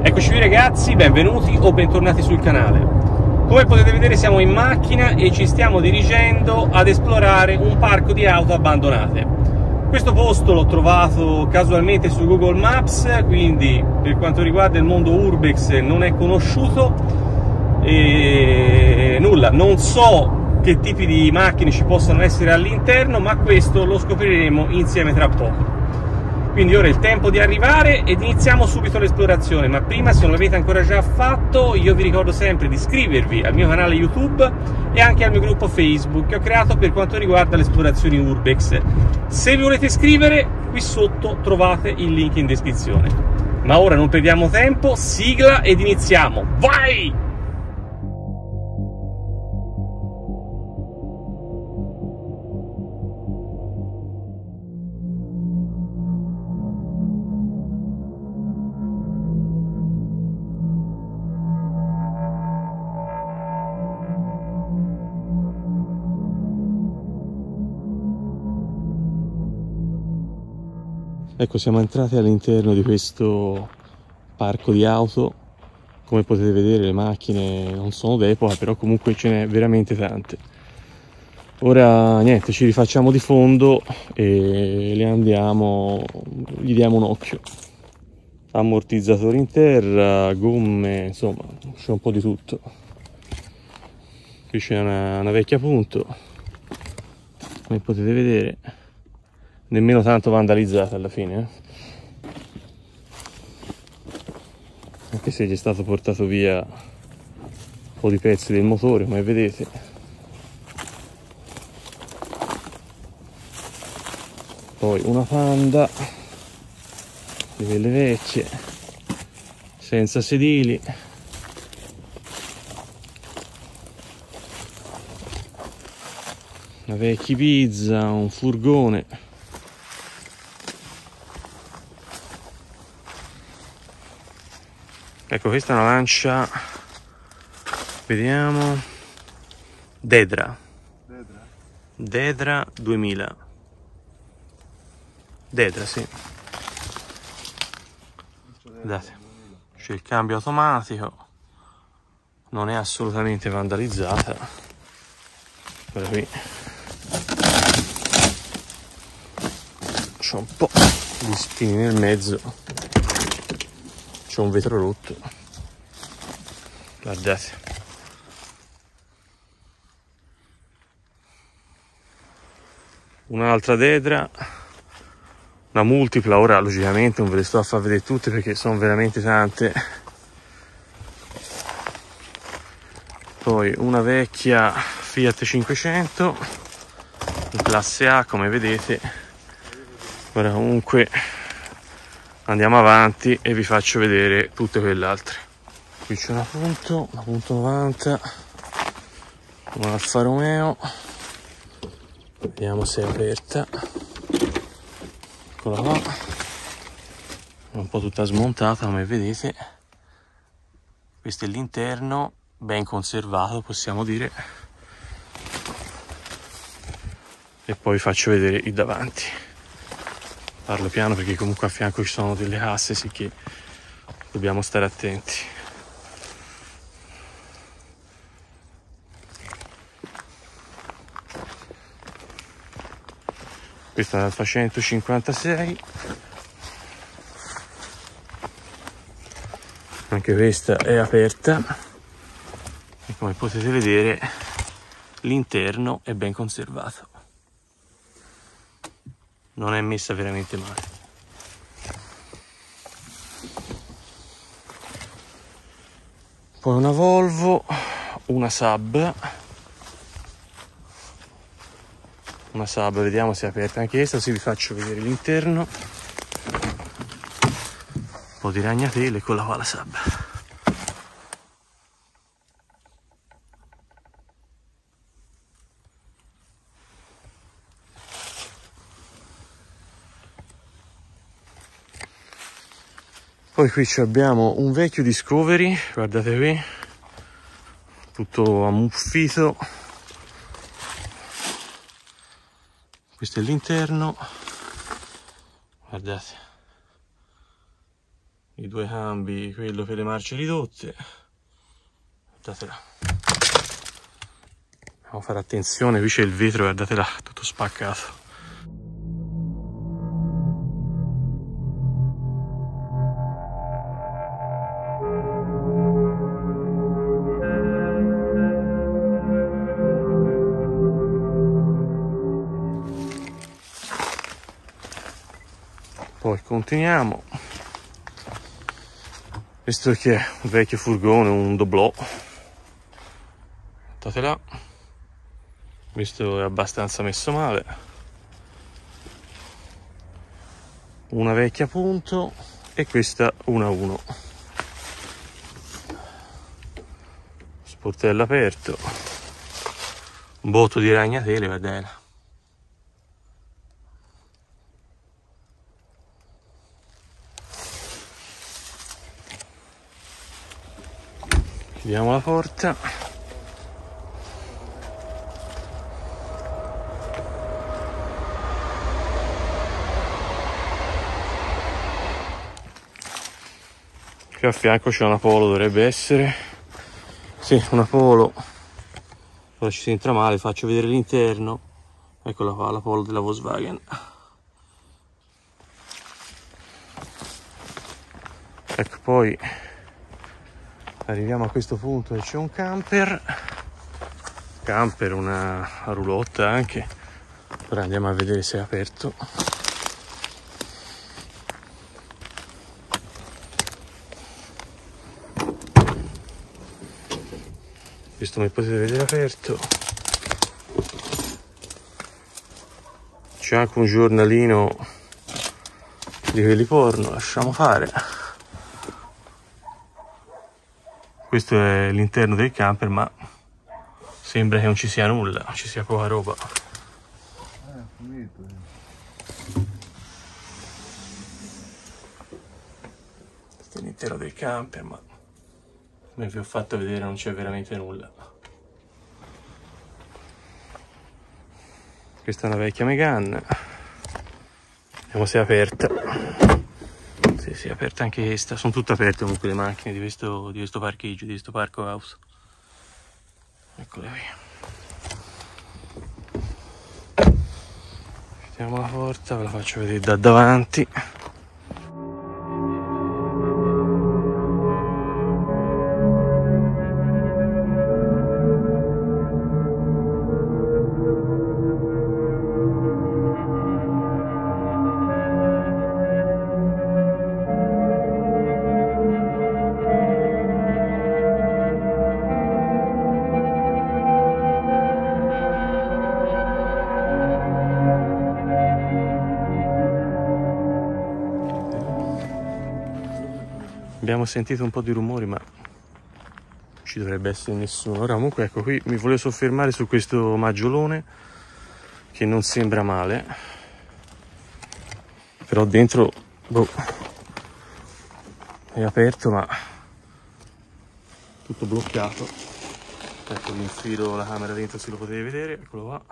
Eccoci qui ragazzi, benvenuti o bentornati sul canale. Come potete vedere siamo in macchina e ci stiamo dirigendo ad esplorare un parco di auto abbandonate. Questo posto l'ho trovato casualmente su Google Maps, quindi per quanto riguarda il mondo Urbex non è conosciuto e nulla, non so che tipi di macchine ci possono essere all'interno, ma questo lo scopriremo insieme tra poco. Quindi ora è il tempo di arrivare ed iniziamo subito l'esplorazione, ma prima se non l'avete ancora già fatto io vi ricordo sempre di iscrivervi al mio canale YouTube e anche al mio gruppo Facebook che ho creato per quanto riguarda le esplorazioni Urbex. Se vi volete iscrivere qui sotto trovate il link in descrizione. Ma ora non perdiamo tempo, sigla ed iniziamo. Vai! Ecco, siamo entrati all'interno di questo parco di auto. Come potete vedere le macchine non sono d'epoca, però comunque ce n'è veramente tante. Ora niente, ci rifacciamo di fondo e le andiamo, gli diamo un occhio. Ammortizzatori in terra, gomme, insomma, c'è un po' di tutto. Qui c'è una, una vecchia punto, come potete vedere nemmeno tanto vandalizzata alla fine eh? anche se gli è stato portato via un po' di pezzi del motore come vedete. Poi una panda di quelle vecchie senza sedili. Una vecchia pizza un furgone ecco questa è una lancia. Vediamo. Dedra. Dedra? Dedra 2000 Dedra sì. Guardate c'è il cambio automatico. Non è assolutamente vandalizzata. Guarda qui. C'è un po' di spini nel mezzo c'è un vetro rotto. Guardate. Un'altra dedra. Una multipla. Ora logicamente non ve le sto a far vedere tutte perché sono veramente tante. Poi una vecchia Fiat 500 in classe A come vedete. Ora comunque andiamo avanti e vi faccio vedere tutte quelle altre. Qui c'è una punto una punto 90 un Alfa Romeo. Vediamo se è aperta. Eccola qua. È un po' tutta smontata come vedete. Questo è l'interno ben conservato possiamo dire. E poi faccio vedere il davanti parlo piano perché comunque a fianco ci sono delle casse sì che dobbiamo stare attenti. Questa è l'Alfa 156 anche questa è aperta. E come potete vedere l'interno è ben conservato non è messa veramente male. Poi una Volvo una Sub una Sub vediamo se è aperta anche questa così vi faccio vedere l'interno. Un po' di ragnatele qua la Sub Poi qui abbiamo un vecchio Discovery, guardate qui, tutto ammuffito. Questo è l'interno, guardate, i due cambi quello per le marce ridotte. Guardatela. Dobbiamo fare attenzione qui c'è il vetro guardatela tutto spaccato poi continuiamo. Questo che è un vecchio furgone un doblò. Guardate là. Questo è abbastanza messo male. Una vecchia punto e questa 1 a 1 sportello aperto. Un botto di ragnatele guardate chiudiamo la porta qui a fianco c'è una polo dovrebbe essere. Sì una polo. Ora ci si entra male faccio vedere l'interno. Eccola qua la polo della Volkswagen. Ecco poi arriviamo a questo punto e c'è un camper. Camper una roulotte anche. Ora andiamo a vedere se è aperto. Questo come potete vedere aperto. C'è anche un giornalino di quelli porno lasciamo fare questo è l'interno del camper ma sembra che non ci sia nulla ci sia poca roba. Questo è l'interno del camper ma come vi ho fatto vedere non c'è veramente nulla. Questa è una vecchia Megane. Vediamo se è aperta sì, sì, è aperta anche questa. Sono tutte aperte comunque le macchine di questo, di questo parcheggio, di questo parco house. Eccole qui. Chiudiamo la porta, ve la faccio vedere da davanti. Abbiamo sentito un po' di rumori ma ci dovrebbe essere nessuno. Ora comunque ecco qui mi volevo soffermare su questo maggiolone che non sembra male. Però dentro boh, è aperto ma tutto bloccato. Ecco mi infilo la camera dentro se lo potete vedere. Eccolo qua.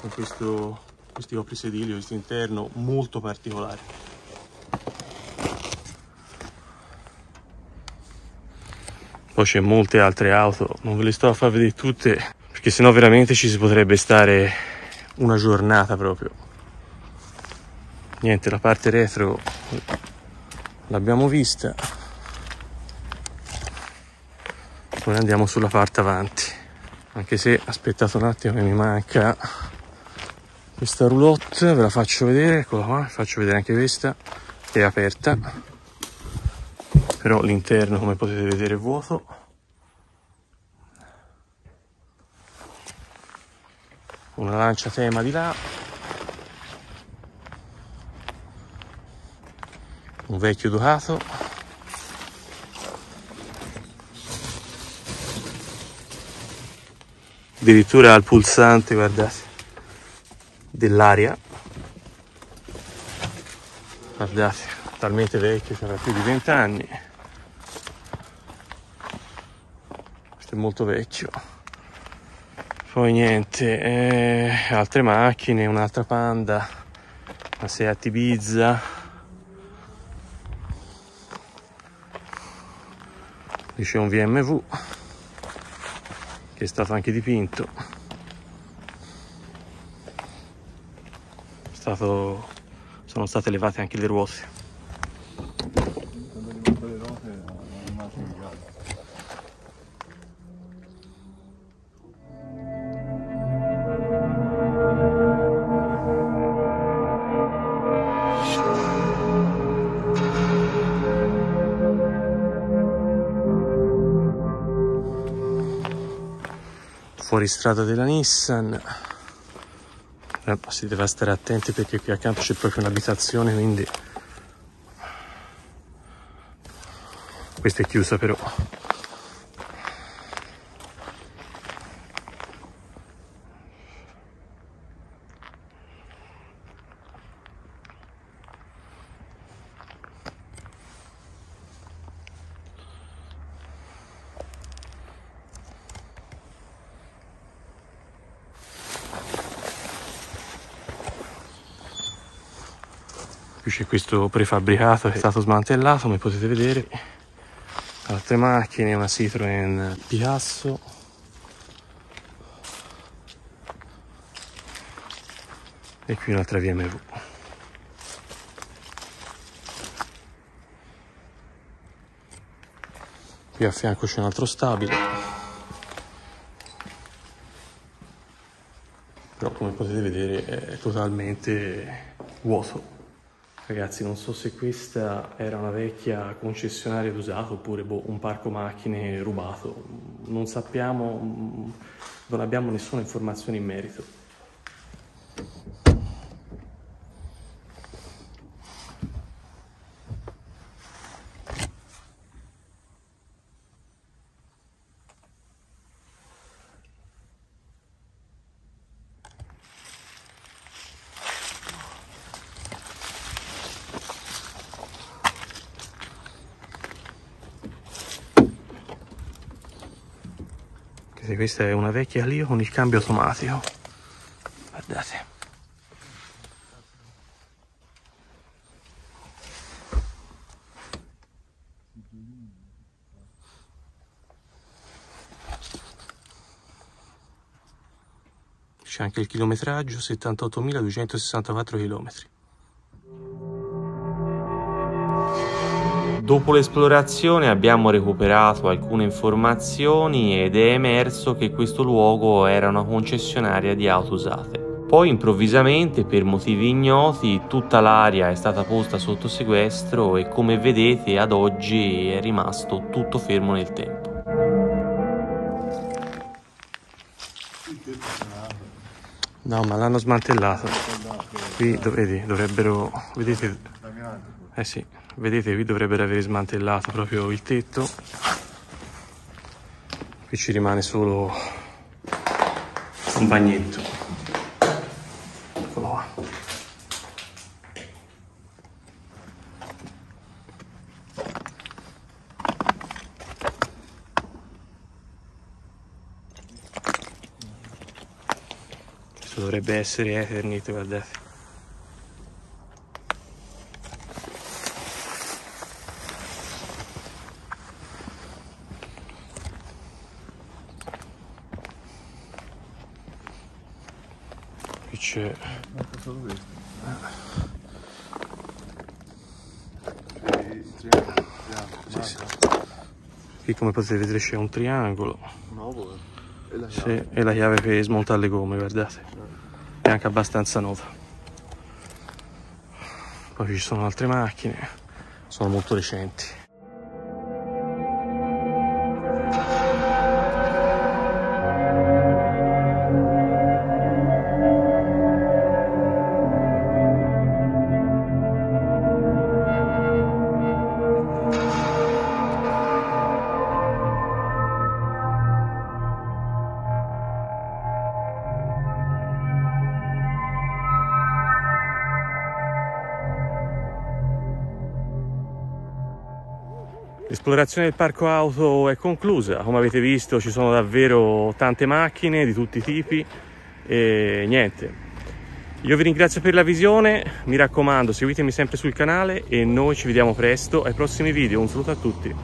Con questo questi coprisedili questo interno molto particolare poi c'è molte altre auto. Non ve le sto a far vedere tutte perché sennò veramente ci si potrebbe stare una giornata proprio. Niente la parte retro l'abbiamo vista. Ora andiamo sulla parte avanti. Anche se aspettate un attimo che mi manca questa roulotte ve la faccio vedere eccola qua faccio vedere anche questa è aperta però l'interno come potete vedere è vuoto. Una lancia tema di là. Un vecchio Ducato addirittura al pulsante guardate dell'aria. Guardate talmente vecchio sarà più di 20 anni è molto vecchio poi niente eh, altre macchine un'altra panda una Seat Ibiza Qui c'è un VMV che è stato anche dipinto. Stato, sono state levate anche le ruote. Fuori strada della Nissan. Eh, si deve stare attenti perché qui accanto c'è proprio un'abitazione quindi questa è chiusa però qui c'è questo prefabbricato che è stato smantellato come potete vedere. Altre macchine una Citroen Picasso. E qui un'altra VMV qui a fianco c'è un altro stabile. Però come potete vedere è totalmente vuoto Ragazzi, non so se questa era una vecchia concessionaria d'usato oppure boh, un parco macchine rubato. Non sappiamo, non abbiamo nessuna informazione in merito. Questa è una vecchia Clio con il cambio automatico. Guardate. C'è anche il chilometraggio 78.264 km Dopo l'esplorazione abbiamo recuperato alcune informazioni ed è emerso che questo luogo era una concessionaria di auto usate. Poi improvvisamente, per motivi ignoti, tutta l'area è stata posta sotto sequestro e come vedete ad oggi è rimasto tutto fermo nel tempo. No, ma l'hanno smantellato. Qui vedi, dovrebbero... Vedete? Eh sì. Vedete qui dovrebbero aver smantellato proprio il tetto. Qui ci rimane solo un bagnetto. Dovrebbe essere Eternit, guardate. qui c'è sì. qui come potete vedere c'è un triangolo e la, sì, e la chiave per smontare le gomme guardate è anche abbastanza nota. Poi ci sono altre macchine sono molto recenti L'esplorazione del parco auto è conclusa, come avete visto ci sono davvero tante macchine di tutti i tipi e niente. Io vi ringrazio per la visione, mi raccomando seguitemi sempre sul canale e noi ci vediamo presto ai prossimi video, un saluto a tutti.